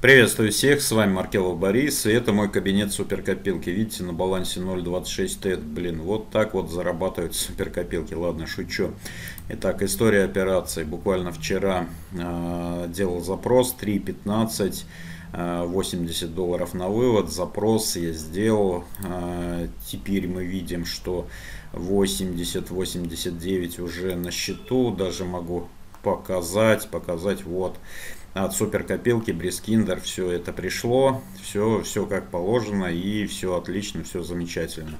Приветствую всех, с вами Маркелов Борис, и это мой кабинет суперкопилки. Видите, на балансе 0.26 тет, блин, вот так вот зарабатывают суперкопилки. Ладно, шучу. Итак, история операции. Буквально вчера э, делал запрос 3.15, э, 80 долларов на вывод. Запрос я сделал. Э, теперь мы видим, что 80-89 уже на счету. Даже могу показать, показать вот от суперкопилки Брискиндер все это пришло, все, все как положено и все отлично, все замечательно.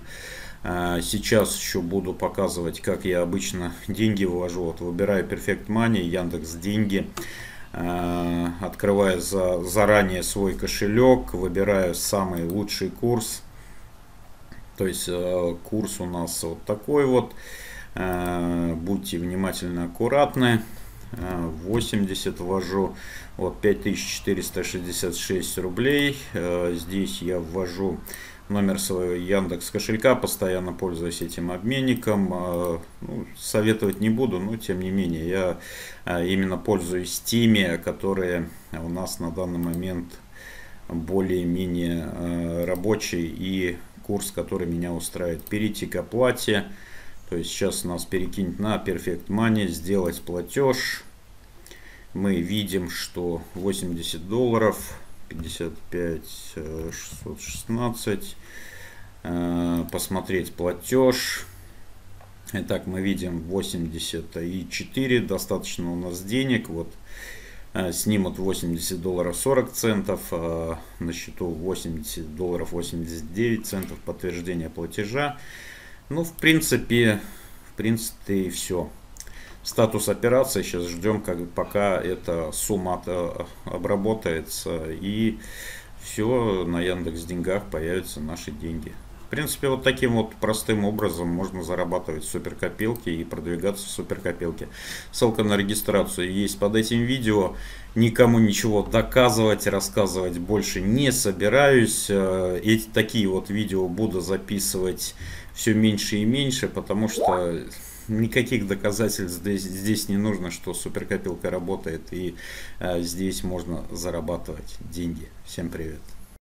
А, сейчас еще буду показывать, как я обычно деньги вывожу. Вот выбираю Perfect Money, Яндекс Деньги, а, открываю за, заранее свой кошелек, выбираю самый лучший курс. То есть а, курс у нас вот такой вот. Будьте внимательны, аккуратны. 80 ввожу, вот 5466 рублей. Э, здесь я ввожу номер своего Яндекс кошелька, постоянно пользуюсь этим обменником. Э, ну, советовать не буду, но тем не менее я э, именно пользуюсь теми, которые у нас на данный момент более-менее рабочий и курс, который меня устраивает. Перейти к оплате. То есть сейчас нас перекинет на Perfect Money, сделать платеж. Мы видим, что 80 долларов, 55 616. Э, посмотреть платеж. Итак, мы видим 84, достаточно у нас денег. Вот э, снимут 80 долларов 40 центов, на счету 80 долларов 89 центов подтверждение платежа. Ну, в принципе, в принципе, и все. Статус операции сейчас ждем, как, пока эта сумма обработается и все на Яндекс Деньгах появятся наши деньги. В принципе, вот таким вот простым образом можно зарабатывать суперкопилки и продвигаться в суперкопилке. Ссылка на регистрацию есть под этим видео. Никому ничего доказывать, рассказывать больше не собираюсь. Э, эти такие вот видео буду записывать все меньше и меньше, потому что никаких доказательств здесь, здесь не нужно, что суперкопилка работает и э, здесь можно зарабатывать деньги. Всем привет!